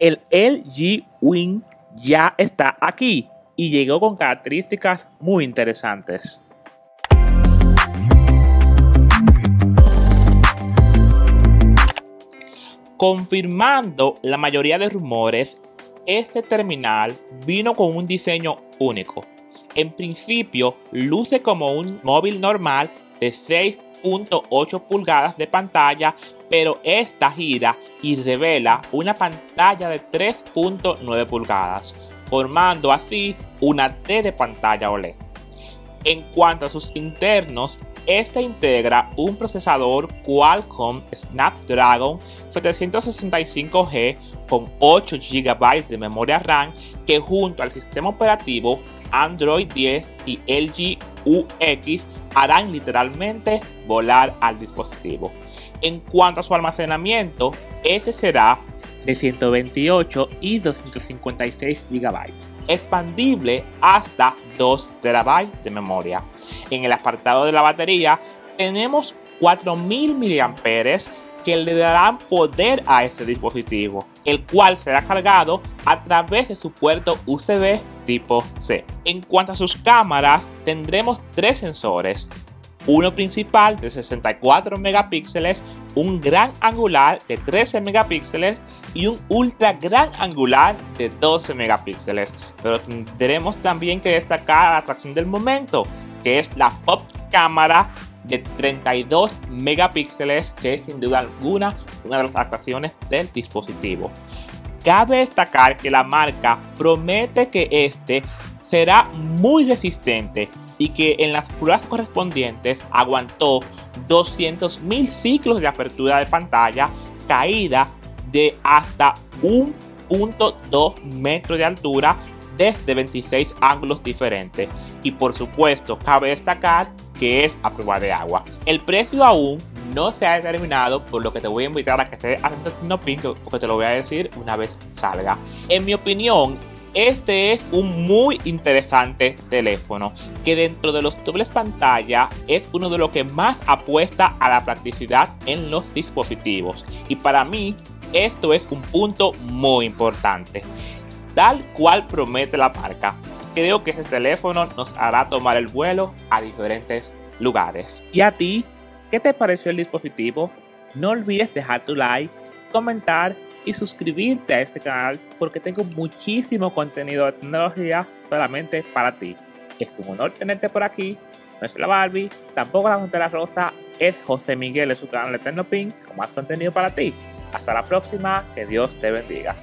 el LG Wing ya está aquí y llegó con características muy interesantes. Confirmando la mayoría de rumores, este terminal vino con un diseño único. En principio, luce como un móvil normal de 6.8 pulgadas de pantalla, pero esta gira y revela una pantalla de 3.9 pulgadas, formando así una T de pantalla OLED. En cuanto a sus internos, este integra un procesador Qualcomm Snapdragon 765G con 8 GB de memoria RAM que junto al sistema operativo Android 10 y LG UX harán literalmente volar al dispositivo. En cuanto a su almacenamiento, ese será de 128 y 256 GB, expandible hasta 2 TB de memoria. En el apartado de la batería tenemos 4000 mAh que le darán poder a este dispositivo, el cual será cargado a través de su puerto USB tipo C. En cuanto a sus cámaras, tendremos tres sensores, uno principal de 64 megapíxeles, un gran angular de 13 megapíxeles y un ultra gran angular de 12 megapíxeles. Pero tendremos también que destacar la atracción del momento, que es la pop cámara de 32 megapíxeles, que es sin duda alguna una de las atracciones del dispositivo. Cabe destacar que la marca promete que este será muy resistente y que en las pruebas correspondientes aguantó 200.000 ciclos de apertura de pantalla, caída de hasta 1.2 metros de altura desde 26 ángulos diferentes. Y por supuesto, cabe destacar que es a prueba de agua. El precio aún no se ha determinado, por lo que te voy a invitar a que estés a Pink, porque te lo voy a decir una vez salga. En mi opinión, este es un muy interesante teléfono que dentro de los dobles pantalla es uno de los que más apuesta a la practicidad en los dispositivos y para mí esto es un punto muy importante tal cual promete la marca creo que este teléfono nos hará tomar el vuelo a diferentes lugares. ¿Y a ti? ¿Qué te pareció el dispositivo? No olvides dejar tu like, comentar y suscribirte a este canal porque tengo muchísimo contenido de tecnología solamente para ti. Es un honor tenerte por aquí. No es la Barbie, tampoco la Frontera Rosa, es José Miguel de su canal Eterno Pink con más contenido para ti. Hasta la próxima, que Dios te bendiga.